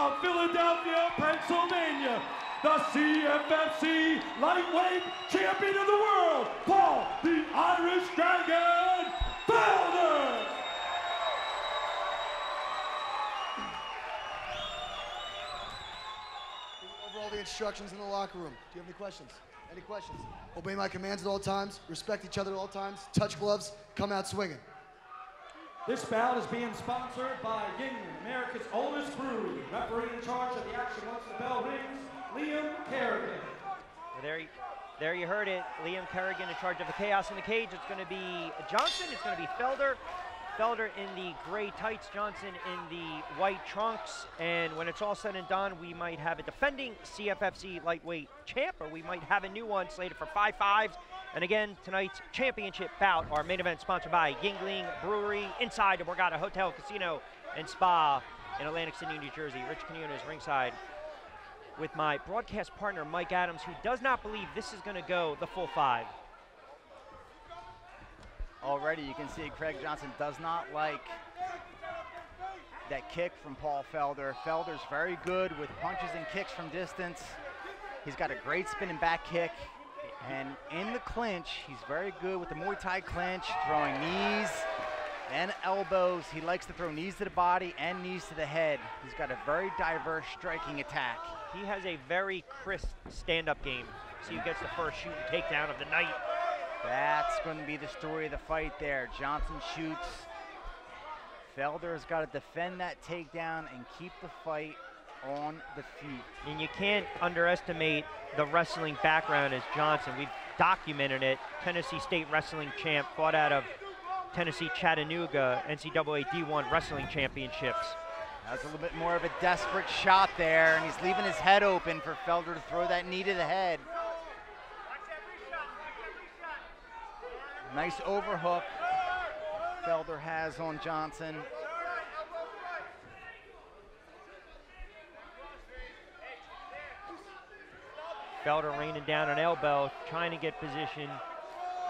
of Philadelphia, Pennsylvania, the CFFC lightweight champion of the world, Paul the Irish Dragon Felder. Over all the instructions in the locker room. Do you have any questions? Any questions? Obey my commands at all times. Respect each other at all times. Touch gloves. Come out swinging. This bout is being sponsored by Yuengling, America's oldest brewery. Referee in charge of the action once the bell rings, Liam Kerrigan. Well, there, you, there you heard it. Liam Kerrigan in charge of the chaos in the cage. It's going to be Johnson. It's going to be Felder. Felder in the gray tights, Johnson in the white trunks. And when it's all said and done, we might have a defending CFFC lightweight champ, or we might have a new one slated for five fives. And again, tonight's championship bout, our main event sponsored by Yuengling Brewery inside the Borgata Hotel, Casino, and Spa in Atlantic City, New Jersey. Rich Quinones is ringside with my broadcast partner, Mike Adams, who does not believe this is going to go the full five. Already you can see Craig Johnson does not like that kick from Paul Felder. Felder's very good with punches and kicks from distance. He's got a great spinning back kick. And in the clinch, he's very good with the Muay Thai clinch, throwing knees and elbows. He likes to throw knees to the body and knees to the head. He's got a very diverse striking attack. He has a very crisp stand-up game. See who gets the first shoot and takedown of the night. That's going to be the story of the fight there. Johnson shoots. Felder has got to defend that takedown and keep the fight on the feet. And you can't underestimate the wrestling background as Johnson. We've documented it. Tennessee State wrestling champ fought out of Tennessee Chattanooga NCAA D1 wrestling championships. That's a little bit more of a desperate shot there, and he's leaving his head open for Felder to throw that knee to the head. Nice overhook Felder has on Johnson. Felder raining down an elbow, trying to get position.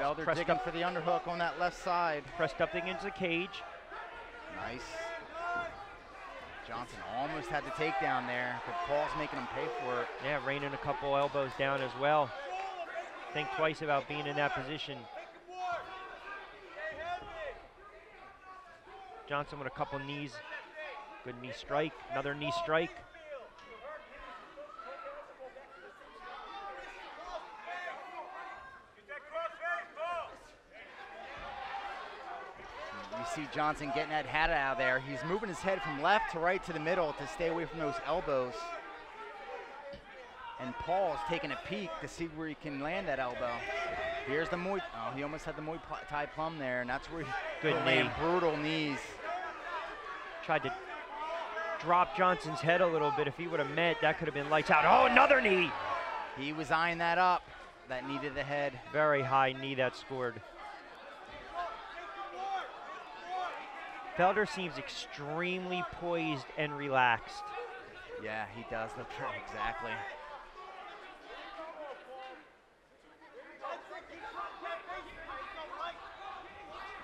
Felder Pressed digging up- for the underhook on that left side. Pressed up against the cage. Nice. Johnson almost had the takedown there, but Paul's making him pay for it. Yeah, raining a couple elbows down as well. Think twice about being in that position. Johnson with a couple knees. Good knee strike. Another knee strike. Johnson getting that hat out of there. He's moving his head from left to right to the middle to stay away from those elbows. And Paul's taking a peek to see where he can land that elbow. Here's the Muay. Oh, he almost had the Muay Thai plum there, and that's where he Good land knee. brutal knees. Tried to drop Johnson's head a little bit. If he would have met, that could have been lights out. Oh, another knee. He was eyeing that up, that knee to the head. Very high knee that scored. Felder seems extremely poised and relaxed. Yeah, he does look exactly.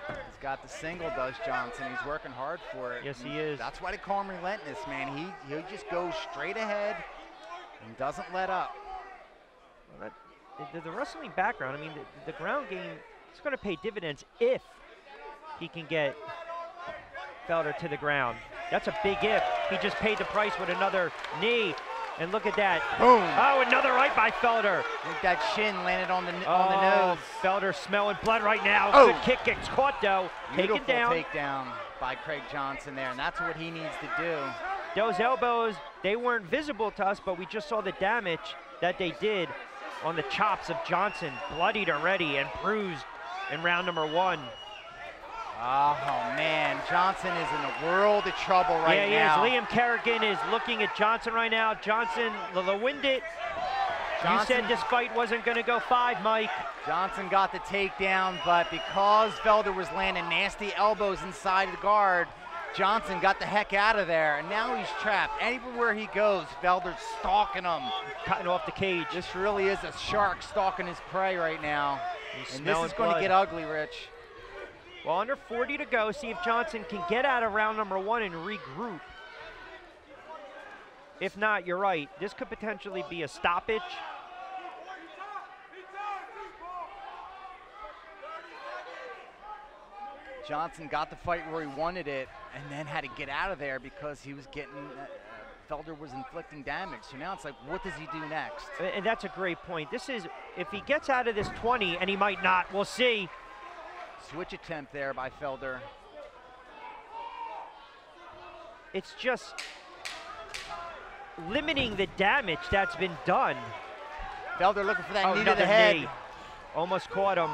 He's got the single, does Johnson. He's working hard for it. Yes, he is. That's why they call him relentless, man. He he just goes straight ahead and doesn't let up. Well, that, the, the wrestling background, I mean, the, the ground game, is going to pay dividends if he can get Felder to the ground. That's a big if. He just paid the price with another knee. And look at that. Boom. Oh, another right by Felder. Look, that shin landed on the n- Oh, on the oh, nose. Felder smelling blood right now. Oh. Good kick gets caught though. Beautiful Taken down. takedown by Craig Johnson there, and that's what he needs to do. Those elbows, they weren't visible to us, but we just saw the damage that they did on the chops of Johnson. Bloodied already and bruised in round number one. Oh man, Johnson is in a world of trouble right yeah, he now. is. Liam Kerrigan is looking at Johnson right now. Johnson, the, the winded. You Johnson- said this fight wasn't going to go five, Mike. Johnson got the takedown, but because Felder was landing nasty elbows inside the guard, Johnson got the heck out of there, and now he's trapped. Everywhere he goes, Felder's stalking him. Cutting off the cage. This really is a shark stalking his prey right now. He's and this is going to get ugly, Rich. Well, under 40 to go. See if Johnson can get out of round number one and regroup. If not, you're right. This could potentially be a stoppage. Johnson got the fight where he wanted it and then had to get out of there because he was getting, uh, Felder was inflicting damage. So now it's like, what does he do next? And that's a great point. This is, if he gets out of this 20, and he might not, we'll see. Switch attempt there by Felder. It's just limiting the damage that's been done. Felder looking for that Oh, knee to the head. knee. Almost caught him.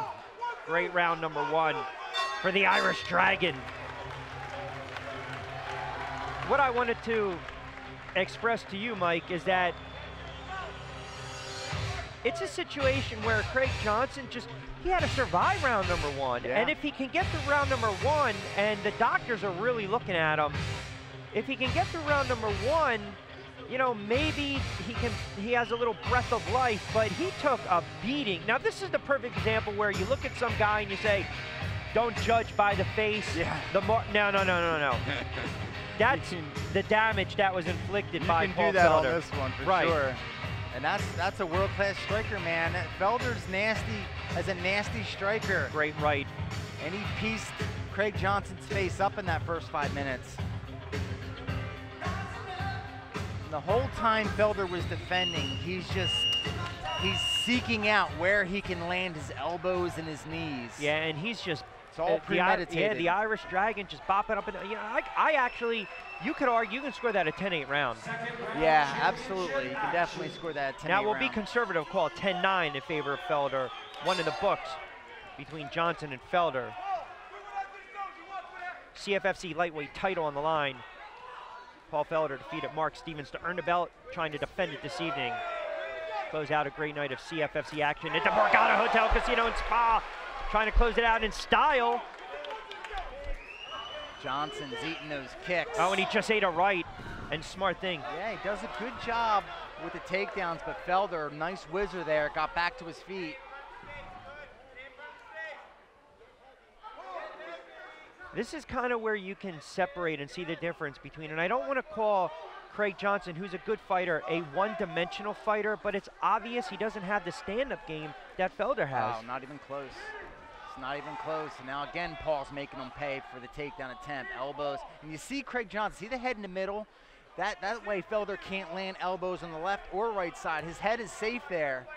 Great round number one for the Irish Dragon. What I wanted to express to you, Mike, is that it's a situation where Craig Johnson just he had to survive round number one. Yeah. And if he can get through round number one, and the doctors are really looking at him, if he can get through round number one, you know, maybe he can he has a little breath of life, but he took a beating. Now this is the perfect example where you look at some guy and you say, don't judge by the face. Yeah. The more no no no no no. That's the damage that was inflicted You by can Paul do that on this one for Right. sure. And that's that's a world class striker, man. Felder's nasty as a nasty striker, Great right. and he pieced Craig Johnson's face up in that first five minutes. The whole time Felder was defending, he's just he's seeking out where he can land his elbows and his knees. Yeah, and he's just It's all uh, the Yeah, premeditated. the Irish Dragon just bopping up and you know, I, I actually you could argue you can score that a 10-8 round. Yeah, absolutely. You can definitely score that 10 Now we'll be conservative, call 10-9 in favor of Felder. One in the books between Johnson and Felder. CFFC lightweight title on the line. Paul Felder defeated Mark Stevens to earn the belt, trying to defend it this evening. Close out a great night of CFFC action at the Borgata Hotel Casino and Spa. Trying to close it out in style. Johnson's eating those kicks. Oh, and he just ate a right. And smart thing. Yeah, he does a good job with the takedowns, but Felder, nice whizzer there, got back to his feet. This is kind of where you can separate and see the difference between, and I don't want to call Craig Johnson, who's a good fighter, a one-dimensional fighter, but it's obvious he doesn't have the stand-up game that Felder has. Wow, not even close. It's not even close. And now again, Paul's making him pay for the takedown attempt. Elbows. And you see Craig Johnson, see the head in the middle? That, that way Felder can't land elbows on the left or right side. His head is safe there,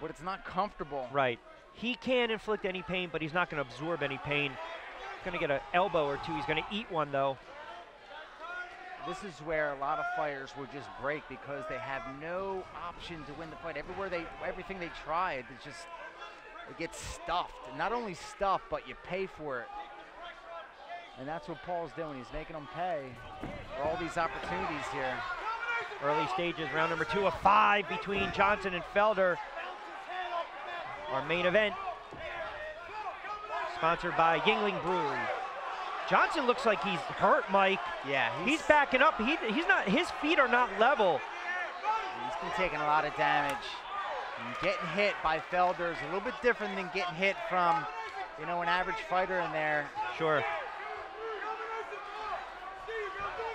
but it's not comfortable. Right. He can inflict any pain, but he's not going to absorb any pain. He's going to get an elbow or two. He's going to eat one, though. This is where a lot of fighters will just break because they have no option to win the fight. Everywhere they, everything they tried, it's just, it gets stuffed. Not only stuffed, but you pay for it. And that's what Paul's doing. He's making them pay for all these opportunities here. Early stages, round number two of five between Johnson and Felder. Our main event, sponsored by Yuengling Brewery. Johnson looks like he's hurt, Mike. Yeah, He's backing up. He, he's not. His feet are not level. He's been taking a lot of damage. And getting hit by Felder is a little bit different than getting hit from, you know, an average fighter in there. Sure.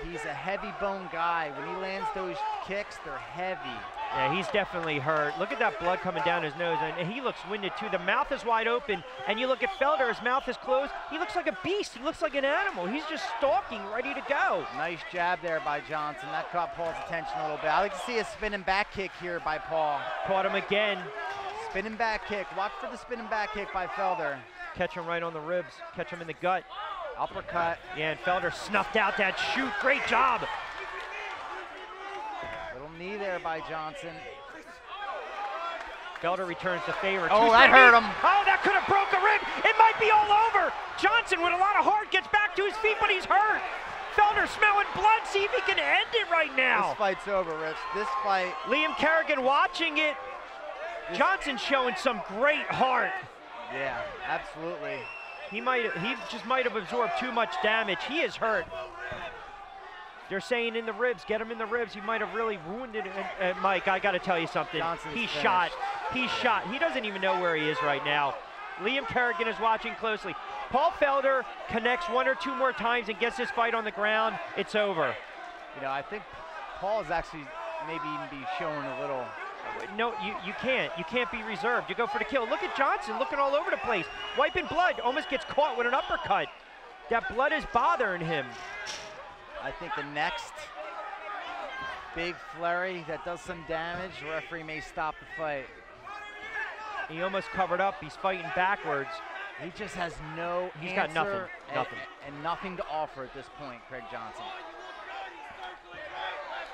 He's a heavy bone guy. When he lands those kicks, they're heavy. Yeah, he's definitely hurt. Look at that blood coming down his nose, and he looks winded too. The mouth is wide open, and you look at Felder, his mouth is closed. He looks like a beast. He looks like an animal. He's just stalking, ready to go. Nice jab there by Johnson. That caught Paul's attention a little bit. I like to see a spinning back kick here by Paul. Caught him again. Spinning back kick. Watch for the spinning back kick by Felder. Catch him right on the ribs. Catch him in the gut. Uppercut. Yeah, and Felder snuffed out that shoot. Great job. Knee there by Johnson. Felder returns the favor. Oh, that hurt him. Oh, that could have broke a rib. It might be all over. Johnson, with a lot of heart, gets back to his feet, but he's hurt. Felder smelling blood. See if he can end it right now. This fight's over, Rich. This fight, Liam Kerrigan watching it. Johnson showing some great heart. yeah, absolutely. He might he just might have absorbed too much damage. He is hurt. They're saying in the ribs, get him in the ribs. He might have really wounded it. And, uh, Mike, I got to tell you something. Johnson's He's finished. shot. He's shot. He doesn't even know where he is right now. Liam Kerrigan is watching closely. Paul Felder connects one or two more times and gets this fight on the ground. It's over. You know, I think Paul is actually maybe even be showing a little. No, you, you can't. You can't be reserved. You go for the kill. Look at Johnson looking all over the place. Wiping blood. Almost gets caught with an uppercut. That blood is bothering him. I think the next big flurry that does some damage, the referee may stop the fight. He almost covered up. He's fighting backwards. He just has no He's got nothing, and- nothing. and nothing to offer at this point, Craig Johnson.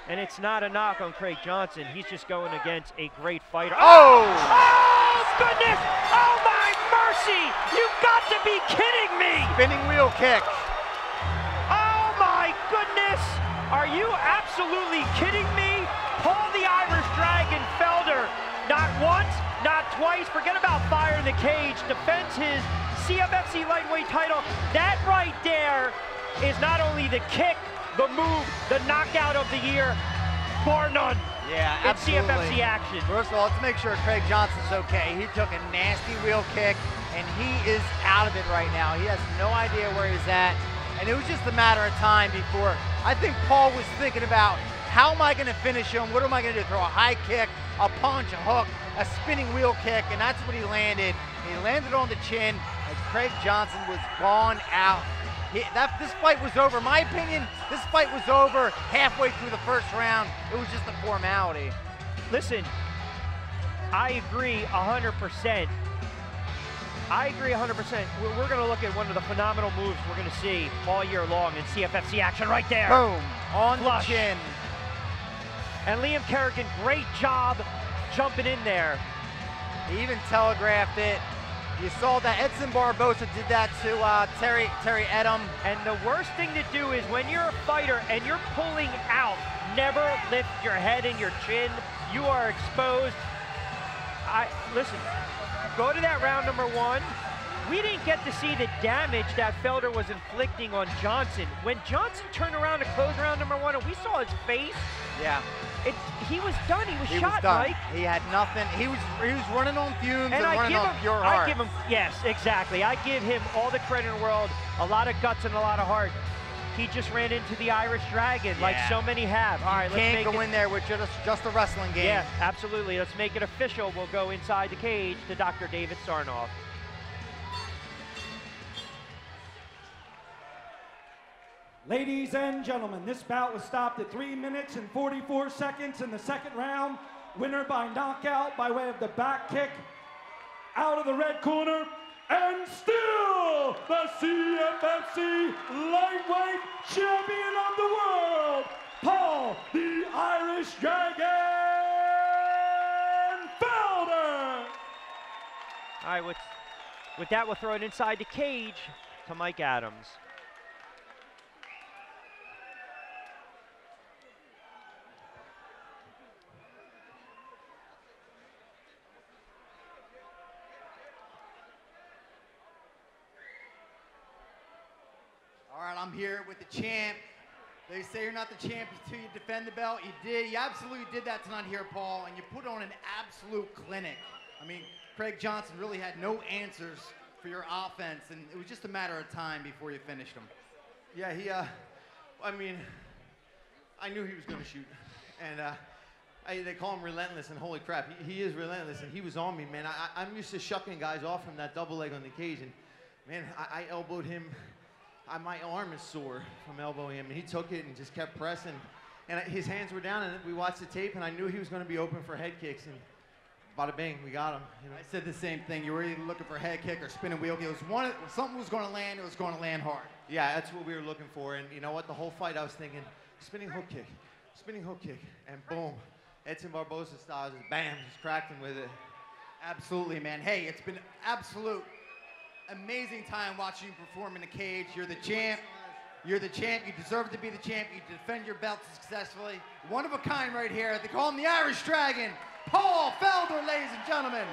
And it's not a knock on Craig Johnson. He's just going against a great fighter. Oh! Oh, goodness! Oh, my mercy! You've got to be kidding me! Spinning wheel kick. You absolutely kidding me? Paul the Irish Dragon Felder, not once, not twice, forget about fire in the cage, defends his CFFC lightweight title. That right there is not only the kick, the move, the knockout of the year, bar none. Yeah, absolutely. CFFC action. First of all, let's make sure Craig Johnson's okay. He took a nasty wheel kick, and he is out of it right now. He has no idea where he's at, and it was just a matter of time before. I think Paul was thinking about how am I going to finish him? What am I going to do? Throw a high kick, a punch, a hook, a spinning wheel kick, and that's what he landed. He landed on the chin, and Craig Johnson was gone out. He, that, this fight was over. My opinion, this fight was over halfway through the first round. It was just a formality. Listen, I agree 100%. I agree 100%. We're, we're going to look at one of the phenomenal moves we're going to see all year long in CFFC action right there. Boom. On Flush. the chin. And Liam Kerrigan, great job jumping in there. He even telegraphed it. You saw that Edson Barboza did that to uh, Terry Terry Etim. And the worst thing to do is when you're a fighter and you're pulling out, never lift your head and your chin. You are exposed. I listen. Go to that round number one. We didn't get to see the damage that Felder was inflicting on Johnson. When Johnson turned around to close round number one, and we saw his face, Yeah, it, he was done. He was he shot, was done. Mike. He had nothing. He was he was running on fumes and, And I running give on him, pure I give him, yes, exactly. I give him all the credit in the world, a lot of guts and a lot of heart. He just ran into the Irish Dragon, like so many have. All right, let's Can't make go it. in there with just just a wrestling game. Yeah, absolutely. Let's make it official. We'll go inside the cage to Dr. David Sarnoff. Ladies and gentlemen, this bout was stopped at 3 minutes and 44 seconds in the second round. Winner by knockout by way of the back kick. Out of the red corner, and still the CFFC lightweight champion of the world, Paul the Irish Dragon Felder. All right, with, with that, we'll throw it inside the cage to Mike Adams. All right, I'm here with the champ. They say you're not the champ until you defend the belt. You did. You absolutely did that tonight here, Paul, and you put on an absolute clinic. I mean, Craig Johnson really had no answers for your offense, and it was just a matter of time before you finished him. Yeah, he, uh, I mean, I knew he was going to shoot. And uh, I, they call him relentless, and holy crap, he, he is relentless, and he was on me, man. I, I'm used to shucking guys off from that double leg on the cage, and man, I, I elbowed him. I, my arm is sore from elbowing him, and he took it and just kept pressing. And his hands were down, and we watched the tape, and I knew he was going to be open for head kicks, and bada bing, we got him. You know? I said the same thing. You were either looking for a head kick or spinning wheel. It was one. Something was going to land. It was going to land hard. Yeah, that's what we were looking for. And you know what? The whole fight, I was thinking, spinning hook kick, spinning hook kick, and boom, Edson Barboza style, just bam, just cracked him with it. Absolutely, man. Hey, it's been absolute amazing time watching you perform in the cage. You're the champ. You're the champ. You deserve to be the champ. You defend your belt successfully. One of a kind right here. They call him the Irish Dragon. Paul Felder, ladies and gentlemen.